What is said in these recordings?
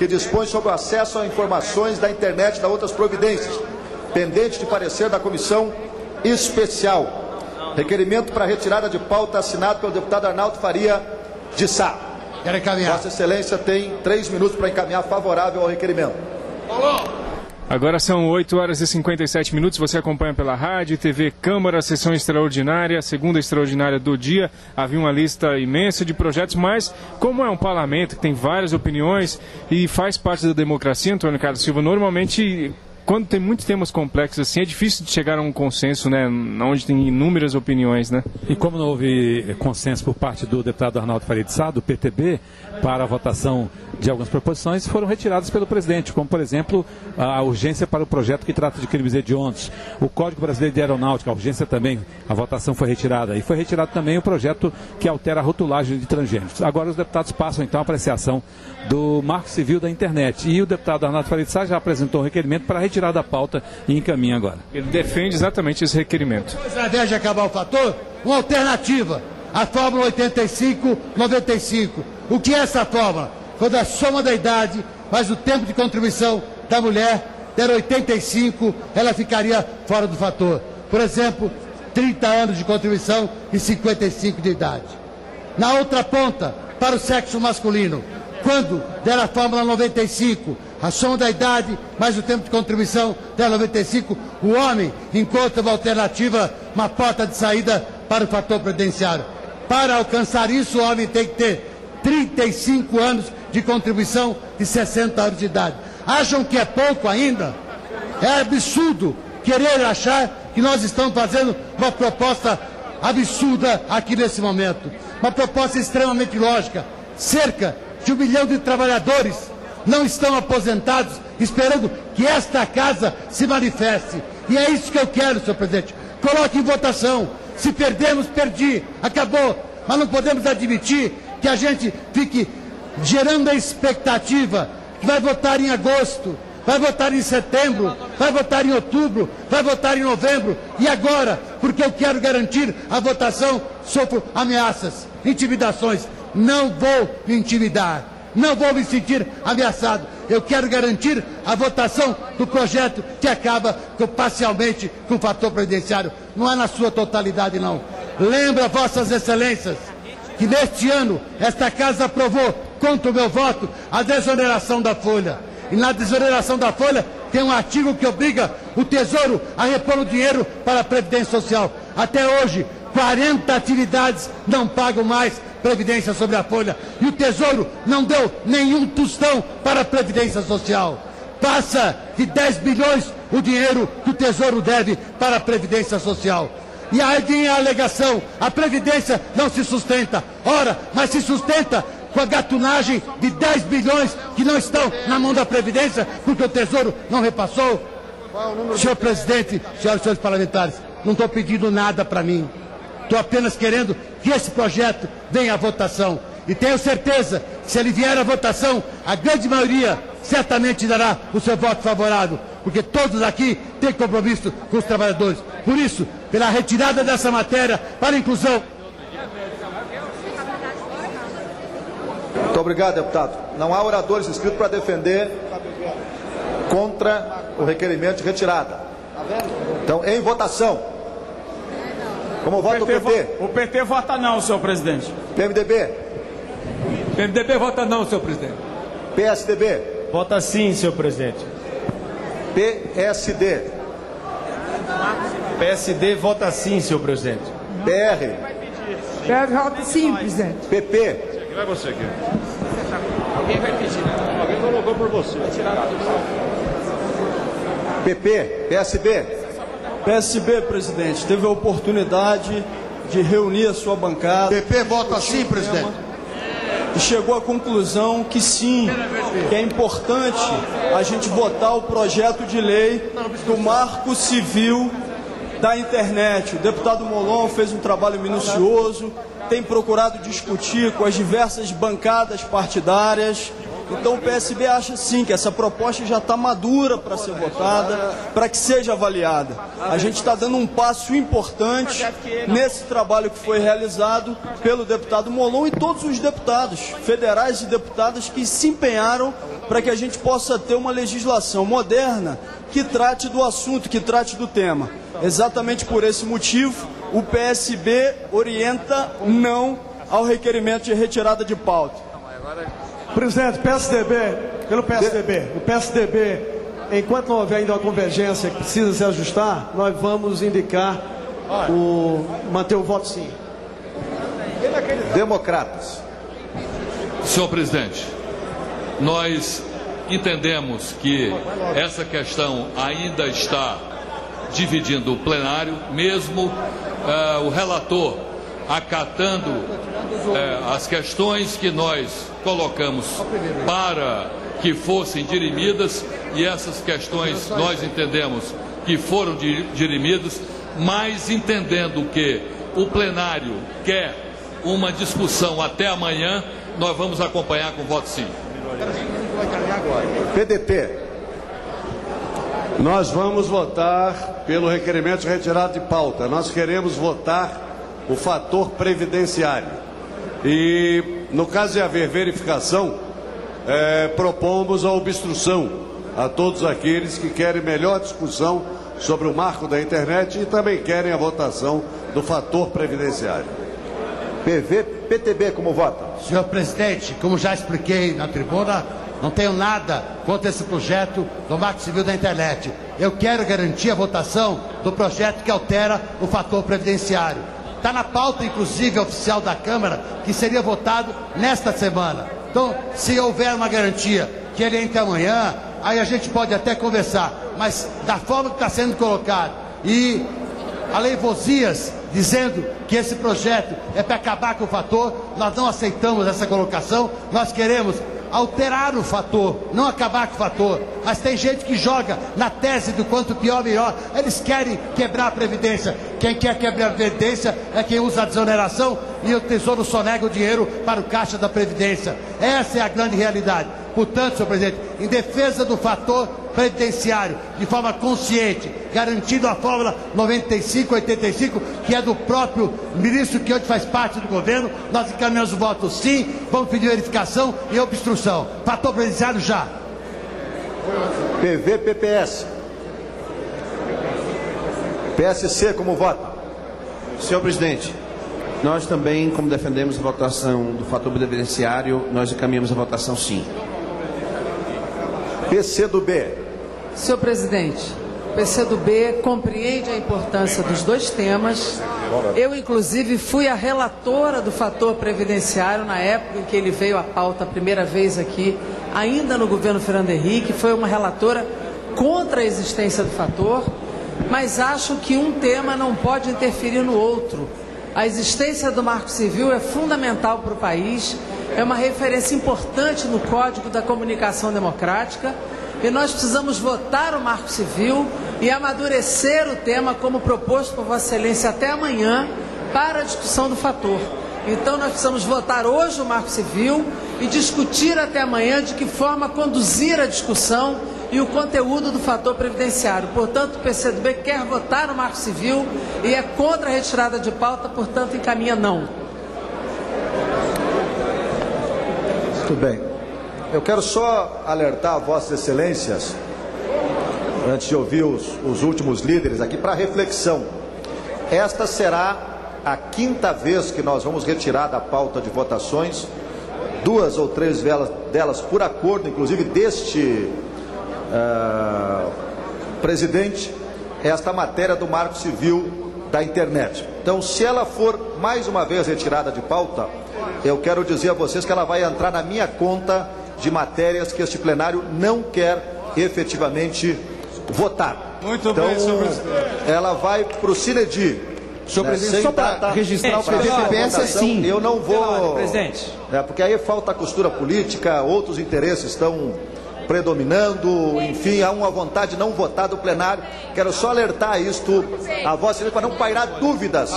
que dispõe sobre o acesso a informações da internet e da outras providências, pendente de parecer da comissão especial. Requerimento para retirada de pauta assinado pelo deputado Arnaldo Faria de Sá. Quero encaminhar. Vossa Excelência tem três minutos para encaminhar favorável ao requerimento. Agora são 8 horas e 57 minutos. Você acompanha pela rádio, TV Câmara, sessão extraordinária, segunda extraordinária do dia. Havia uma lista imensa de projetos, mas como é um parlamento que tem várias opiniões e faz parte da democracia, Antônio Carlos Silva, normalmente quando tem muitos temas complexos assim, é difícil de chegar a um consenso, né? Onde tem inúmeras opiniões, né? E como não houve consenso por parte do deputado Arnaldo Faria de Sá, do PTB, para a votação de algumas proposições, foram retiradas pelo presidente, como, por exemplo, a urgência para o projeto que trata de crimes hediondos, o Código Brasileiro de Aeronáutica, a urgência também, a votação foi retirada. E foi retirado também o projeto que altera a rotulagem de transgênicos. Agora os deputados passam, então, a apreciação do Marco Civil da Internet. E o deputado Arnaldo Faria Sá já apresentou um requerimento para retirar da pauta e encaminha agora. Ele defende exatamente esse requerimento. Ao invés de acabar o fator, uma alternativa. A fórmula 85-95. O que é essa fórmula? Quando a soma da idade mais o tempo de contribuição da mulher der 85, ela ficaria fora do fator. Por exemplo, 30 anos de contribuição e 55 de idade. Na outra ponta, para o sexo masculino, quando der a fórmula 95, a soma da idade mais o tempo de contribuição der 95, o homem encontra uma alternativa, uma porta de saída para o fator previdenciário. Para alcançar isso, o homem tem que ter 35 anos de contribuição e 60 anos de idade. Acham que é pouco ainda? É absurdo querer achar que nós estamos fazendo uma proposta absurda aqui nesse momento. Uma proposta extremamente lógica. Cerca de um milhão de trabalhadores não estão aposentados esperando que esta casa se manifeste. E é isso que eu quero, senhor presidente. Coloque em votação. Se perdemos, perdi. Acabou. Mas não podemos admitir que a gente fique gerando a expectativa que vai votar em agosto, vai votar em setembro, vai votar em outubro, vai votar em novembro. E agora, porque eu quero garantir a votação, sofro ameaças, intimidações. Não vou me intimidar, não vou me sentir ameaçado. Eu quero garantir a votação do projeto que acaba com, parcialmente com o fator previdenciário. Não é na sua totalidade, não. Lembra, Vossas Excelências, que neste ano esta Casa aprovou, contra o meu voto, a desoneração da folha. E na desoneração da folha tem um artigo que obriga o Tesouro a repor o dinheiro para a Previdência Social. Até hoje, 40 atividades não pagam mais Previdência sobre a folha. E o Tesouro não deu nenhum tostão para a Previdência Social. Passa de 10 bilhões o dinheiro que o Tesouro deve para a Previdência Social. E aí vem a alegação, a Previdência não se sustenta. Ora, mas se sustenta com a gatunagem de 10 bilhões que não estão na mão da Previdência, porque o Tesouro não repassou. Senhor presidente, senhoras e senhores parlamentares, não estou pedindo nada para mim. Estou apenas querendo que esse projeto venha à votação. E tenho certeza que se ele vier à votação, a grande maioria certamente dará o seu voto favorável, porque todos aqui têm compromisso com os trabalhadores. Por isso, pela retirada dessa matéria para a inclusão. Muito obrigado, deputado. Não há oradores inscritos para defender contra o requerimento de retirada. Então, em votação. Como vota o PT? O PT vota não, senhor presidente. PMDB? PMDB vota não, senhor presidente. PSDB? Vota sim, senhor presidente. PSD? PSD vota sim, senhor presidente. BR? PR vota sim, presidente. PP? Vai você aqui. Alguém vai pedir, né? Alguém colocou por você. PP? PSB? PSB, presidente, teve a oportunidade de reunir a sua bancada. PP vota sim, presidente. E chegou à conclusão que sim, que é importante a gente votar o projeto de lei do Marco Civil da Internet. O deputado Molon fez um trabalho minucioso, tem procurado discutir com as diversas bancadas partidárias. Então o PSB acha sim que essa proposta já está madura para ser votada, para que seja avaliada. A gente está dando um passo importante nesse trabalho que foi realizado pelo deputado Molon e todos os deputados federais e deputadas que se empenharam para que a gente possa ter uma legislação moderna que trate do assunto, que trate do tema. Exatamente por esse motivo, o PSB orienta não ao requerimento de retirada de pauta. Presidente, PSDB, pelo PSDB, o PSDB, enquanto não houver ainda uma convergência que precisa se ajustar, nós vamos indicar o manter o voto sim. Democratas. Senhor presidente, nós entendemos que essa questão ainda está dividindo o plenário, mesmo uh, o relator acatando uh, as questões que nós colocamos para que fossem dirimidas, e essas questões nós entendemos que foram dirimidas, mas entendendo que o plenário quer uma discussão até amanhã, nós vamos acompanhar com voto sim. PDT. Nós vamos votar pelo requerimento de retirada de pauta. Nós queremos votar o fator previdenciário. E, no caso de haver verificação, é, propomos a obstrução a todos aqueles que querem melhor discussão sobre o marco da internet e também querem a votação do fator previdenciário. PV, PTB como vota? Senhor presidente, como já expliquei na tribuna, não tenho nada contra esse projeto do Marco Civil da Internet. Eu quero garantir a votação do projeto que altera o fator previdenciário. Está na pauta, inclusive, oficial da Câmara, que seria votado nesta semana. Então, se houver uma garantia que ele entre amanhã, aí a gente pode até conversar. Mas da forma que está sendo colocado e a lei Vosias dizendo que esse projeto é para acabar com o fator, nós não aceitamos essa colocação, nós queremos alterar o fator, não acabar com o fator. Mas tem gente que joga na tese do quanto pior, melhor. Eles querem quebrar a Previdência. Quem quer quebrar a Previdência é quem usa a desoneração e o Tesouro só nega o dinheiro para o caixa da Previdência. Essa é a grande realidade. Portanto, senhor presidente, em defesa do fator previdenciário, de forma consciente, garantindo a fórmula 9585, que é do próprio ministro que hoje faz parte do governo, nós encaminhamos o voto sim, vamos pedir verificação e obstrução. Fator previdenciário já. PV, PPS. PSC como vota? Senhor presidente, nós também, como defendemos a votação do fator previdenciário, nós encaminhamos a votação sim. PCdoB. Senhor presidente, o PCdoB compreende a importância dos dois temas. Eu, inclusive, fui a relatora do fator previdenciário na época em que ele veio à pauta a primeira vez aqui, ainda no governo Fernando Henrique. Foi uma relatora contra a existência do fator, mas acho que um tema não pode interferir no outro. A existência do Marco Civil é fundamental para o país é uma referência importante no Código da Comunicação Democrática e nós precisamos votar o Marco Civil e amadurecer o tema como proposto por Vossa Excelência até amanhã para a discussão do fator. Então nós precisamos votar hoje o Marco Civil e discutir até amanhã de que forma conduzir a discussão e o conteúdo do fator previdenciário. Portanto, o PCdoB quer votar o Marco Civil e é contra a retirada de pauta, portanto, encaminha não. Muito bem. Eu quero só alertar Vossas Excelências, antes de ouvir os, os últimos líderes aqui, para reflexão. Esta será a quinta vez que nós vamos retirar da pauta de votações, duas ou três delas por acordo, inclusive deste uh, presidente, esta matéria do Marco Civil da internet. Então, se ela for mais uma vez retirada de pauta, eu quero dizer a vocês que ela vai entrar na minha conta de matérias que este plenário não quer efetivamente votar. Muito então, bem, senhor presidente. Ela vai para o Cinedi. Senhor né, presidente, só para registrar o PPPS é sim. Eu não vou. Presidente. É, porque aí falta costura política, outros interesses estão predominando, enfim, há uma vontade de não votar do plenário. Quero só alertar isto a vossa para não pairar dúvidas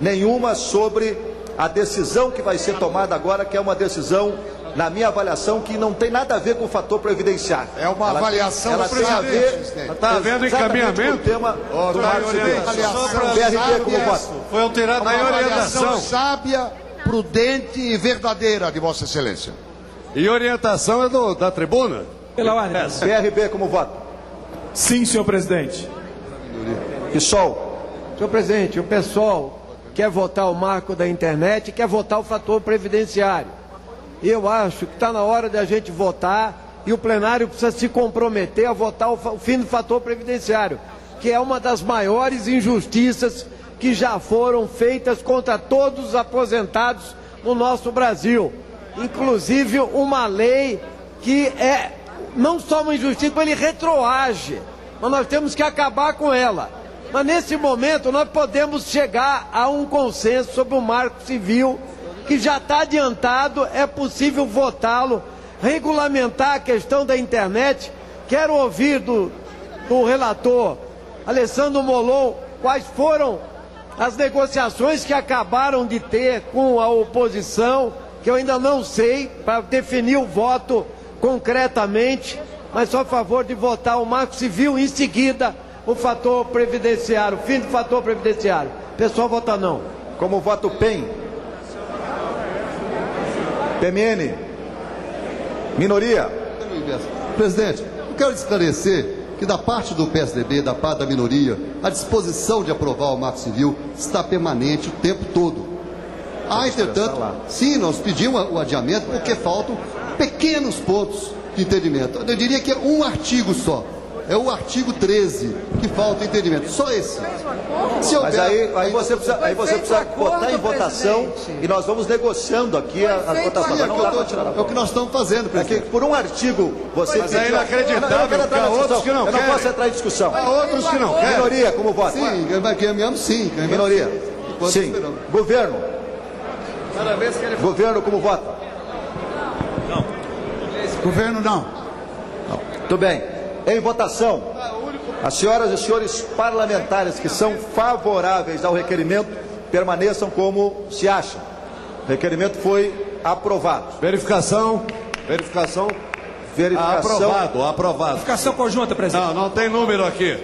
nenhuma sobre a decisão que vai ser tomada agora, que é uma decisão, na minha avaliação, que não tem nada a ver com o fator previdenciário. É uma ela avaliação tem, ela tem a ver, Está havendo encaminhamento? O tema oh, do Marcos BRD como voto. Foi alterada uma avaliação sábia, prudente e verdadeira de Vossa Excelência. E orientação é do, da tribuna? Pela ordem. PRB como voto? Sim, senhor presidente. PSOL. Senhor presidente, o pessoal quer votar o marco da internet e quer votar o fator previdenciário. Eu acho que está na hora de a gente votar e o plenário precisa se comprometer a votar o, fim do fator previdenciário, que é uma das maiores injustiças que já foram feitas contra todos os aposentados no nosso Brasil. Inclusive uma lei que é não só uma injustiça, como ele retroage. Mas nós temos que acabar com ela. Mas nesse momento nós podemos chegar a um consenso sobre o marco civil que já está adiantado, é possível votá-lo, regulamentar a questão da internet. Quero ouvir do, do relator Alessandro Molon quais foram as negociações que acabaram de ter com a oposição, que eu ainda não sei, para definir o voto concretamente, mas sou a favor de votar o marco civil em seguida o fator previdenciário, o fim do fator previdenciário. Pessoal, vota não. Como voto PEN? PMN? Minoria? Presidente, eu quero esclarecer que da parte do PSDB, da parte da minoria, a disposição de aprovar o marco civil está permanente o tempo todo. Há, entretanto, sim, nós pedimos o adiamento porque faltam pequenos pontos de entendimento. Eu diria que é um artigo só. É o artigo 13 que falta entendimento. Só esse. Se Mas houver- aí, aí você precisa, aí você precisa botar em votação e nós vamos negociando aqui a, a votação. Sim, é Mas não que dá tô- tirar é o que nós estamos fazendo, É presidente. que por um artigo você Mas é inacreditável, Eu não porque outros que não Eu não querem. posso entrar em discussão. Há outros que não querem. Minoria, como voto? Sim, caminhamos sim. caminhamos Minoria. sim. Enquanto Sim. esperamos. Governo. Governo como voto? Governo não. Muito bem. Em votação, as senhoras e senhores parlamentares que são favoráveis ao requerimento permaneçam como se acham. O requerimento foi aprovado. Verificação. Verificação. Verificação. Aprovado, aprovado. Verificação conjunta, presidente. Não, não tem número aqui.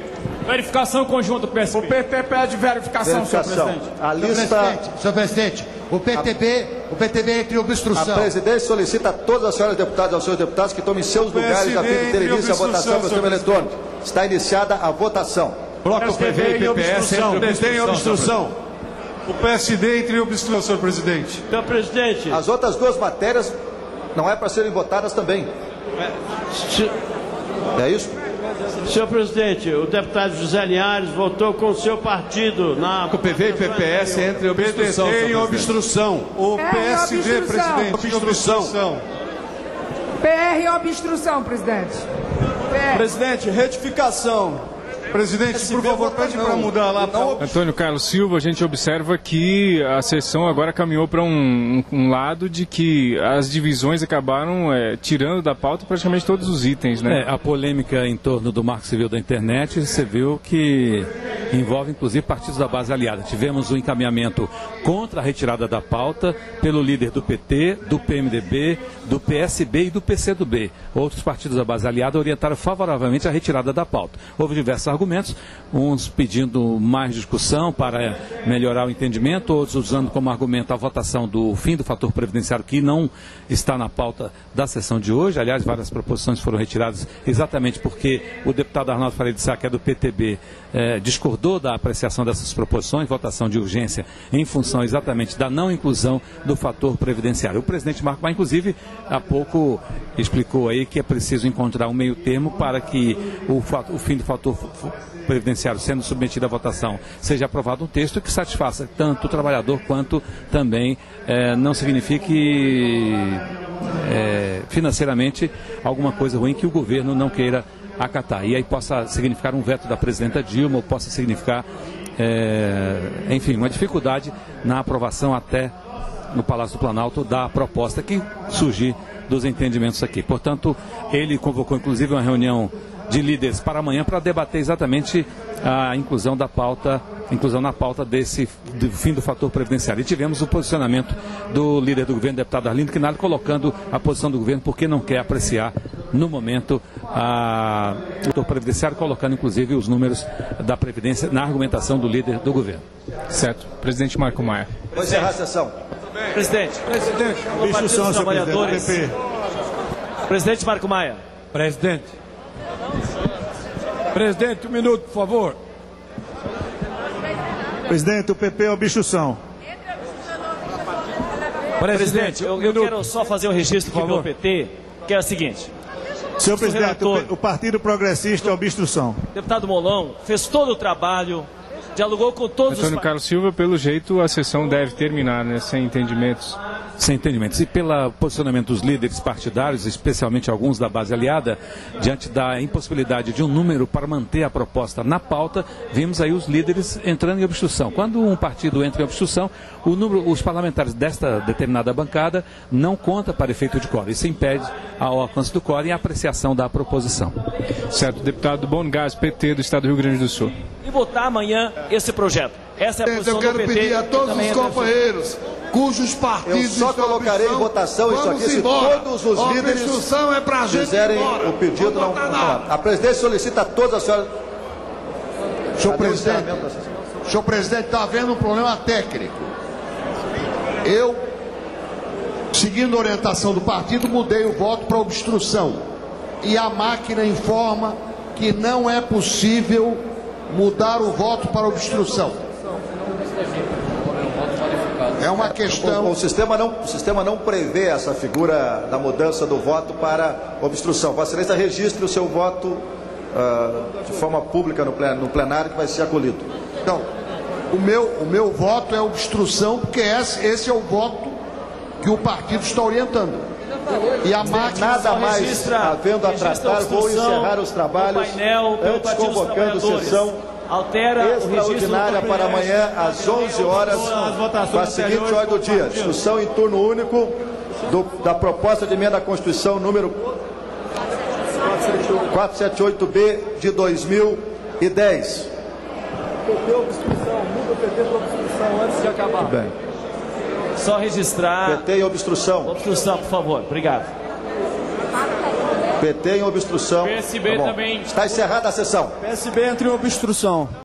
Verificação conjunta, PSB. O PT pede verificação, senhor Verificação. presidente. A Senhor lista. presidente, senhor presidente, o PTB, o PTB entre A obstrução. presidência solicita a todas as senhoras deputadas e aos senhores deputados que tomem seus lugares a fim de ter início a votação pelo sistema eletrônico. Está iniciada a votação. Bloco PV e PPS Detém obstrução. obstrução. O PSD entre em obstrução, senhor presidente. Senhor presidente, As outras duas matérias não é para serem votadas também. se- É isso? Senhor presidente, o deputado José Linhares votou com o seu partido na. O PV e PPS entre obstrução. PDT em obstrução. O PSD, obstrução. presidente, em obstrução. PR obstrução, presidente. PR. Presidente, retificação. Presidente, por favor, pede para mudar lá. pra- Antônio Carlos Silva, a gente observa que a sessão agora caminhou para um, um lado de que as divisões acabaram eh, tirando da pauta praticamente todos os itens, né? É, a polêmica em torno do Marco Civil da Internet, você viu que envolve inclusive partidos da base aliada. Tivemos um encaminhamento contra a retirada da pauta pelo líder do PT, do PMDB, do PSB e do PCdoB. Outros partidos da base aliada orientaram favoravelmente a retirada da pauta. Houve diversos argumentos, uns pedindo mais discussão para melhorar o entendimento, outros usando como argumento a votação do fim do fator previdenciário que não está na pauta da sessão de hoje. Aliás, várias proposições foram retiradas exatamente porque o deputado Arnaldo Faria de Sá, que é do PTB, eh, discordou da apreciação dessas proposições, votação de urgência, em função exatamente da não inclusão do fator previdenciário. O presidente Marco Maia, inclusive, há pouco explicou aí que é preciso encontrar um meio termo para que o, o fim do fator previdenciário sendo submetido à votação seja aprovado um texto que satisfaça tanto o trabalhador quanto também eh, não signifique eh, financeiramente alguma coisa ruim que o governo não queira acatar. E aí possa significar um veto da presidenta Dilma ou possa significar, eh, enfim, uma dificuldade na aprovação até no Palácio do Planalto da proposta que surgir dos entendimentos aqui. Portanto, ele convocou inclusive uma reunião de líderes para amanhã para debater exatamente a inclusão da pauta, inclusão na pauta desse do fim do fator previdenciário. E tivemos o posicionamento do líder do governo, deputado Arlindo Quinalho, colocando a posição do governo porque não quer apreciar no momento a, o fator previdenciário, colocando inclusive os números da previdência na argumentação do líder do governo. Certo. Presidente Marco Maia. Vou encerrar a sessão. Presidente, Presidente, o Partido dos senhor Trabalhadores. presidente. Presidente Marco Maia, Presidente. Presidente, um minuto, por favor. Presidente, o PP é obstrução. Presidente, eu, eu quero só fazer um registro aqui pelo PT, que é o seguinte. Senhor presidente, relator- o, Partido Progressista é obstrução. O deputado Molão fez todo o trabalho, dialogou com todos os Antônio Carlos Silva, pelo jeito, a sessão deve terminar, né? Sem entendimentos. Sem entendimentos. E pelo posicionamento dos líderes partidários, especialmente alguns da base aliada, diante da impossibilidade de um número para manter a proposta na pauta, vimos aí os líderes entrando em obstrução. Quando um partido entra em obstrução, o número, os parlamentares desta determinada bancada não conta para efeito de quórum. Isso impede ao alcance do quórum e a apreciação da proposição. Certo, deputado Bom Gás, PT do Estado do Rio Grande do Sul. e votar amanhã esse projeto. Essa é a posição eu quero do PT. pedir a todos os companheiros cujos partidos só estão colocarei em votação isso aqui se embora. todos os A líderes é pra gente fizerem o pedido. Não, não, nada. a presidência solicita a todas as senhoras. Senhor Cadê presidente, senhor presidente, está havendo um problema técnico. Eu, seguindo a orientação do partido, mudei o voto para obstrução. E a máquina informa que não é possível mudar o voto para obstrução. É uma questão. O, o sistema não, o sistema não prevê essa figura da mudança do voto para obstrução. Vossa Excelência registre o seu voto ah, de forma pública no plenário, no plenário que vai ser acolhido. Então, o meu, o meu voto é obstrução, porque esse, esse é o voto que o partido está orientando. E a máquina Nada mais registra- havendo a tratar, vou encerrar os trabalhos painel antes convocando sessão Altera o extraordinária para amanhã às 11 horas com a seguinte ordem do dia. Discussão em turno único do- da proposta de emenda à Constituição número 478B de 2010. antes de acabar. Bem. Só registrar. PT em obstrução. Obstrução, por favor. Obrigado. PT em obstrução. PSB Tá também. Está encerrada a sessão. PSB entra em obstrução.